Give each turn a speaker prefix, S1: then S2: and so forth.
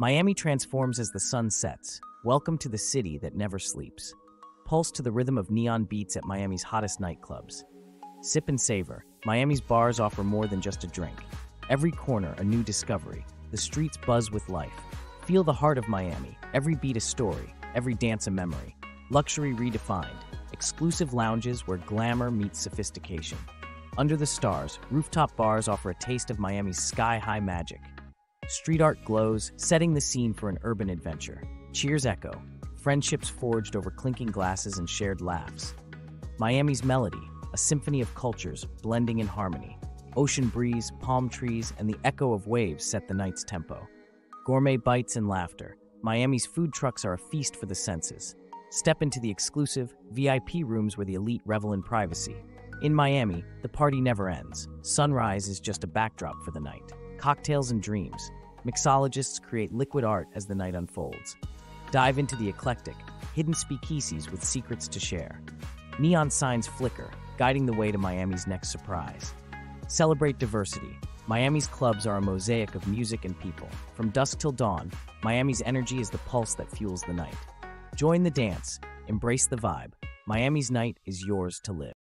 S1: Miami transforms as the sun sets. Welcome to the city that never sleeps. Pulse to the rhythm of neon beats at Miami's hottest nightclubs. Sip and savor. Miami's bars offer more than just a drink. Every corner, a new discovery. The streets buzz with life. Feel the heart of Miami. Every beat a story, every dance a memory. Luxury redefined. Exclusive lounges where glamour meets sophistication. Under the stars, rooftop bars offer a taste of Miami's sky high magic. Street art glows, setting the scene for an urban adventure. Cheers echo, friendships forged over clinking glasses and shared laughs. Miami's melody, a symphony of cultures blending in harmony. Ocean breeze, palm trees, and the echo of waves set the night's tempo. Gourmet bites and laughter. Miami's food trucks are a feast for the senses. Step into the exclusive VIP rooms where the elite revel in privacy. In Miami, the party never ends. Sunrise is just a backdrop for the night. Cocktails and dreams. Mixologists create liquid art as the night unfolds. Dive into the eclectic, hidden speakeasies with secrets to share. Neon signs flicker, guiding the way to Miami's next surprise. Celebrate diversity. Miami's clubs are a mosaic of music and people. From dusk till dawn, Miami's energy is the pulse that fuels the night. Join the dance, embrace the vibe. Miami's night is yours to live.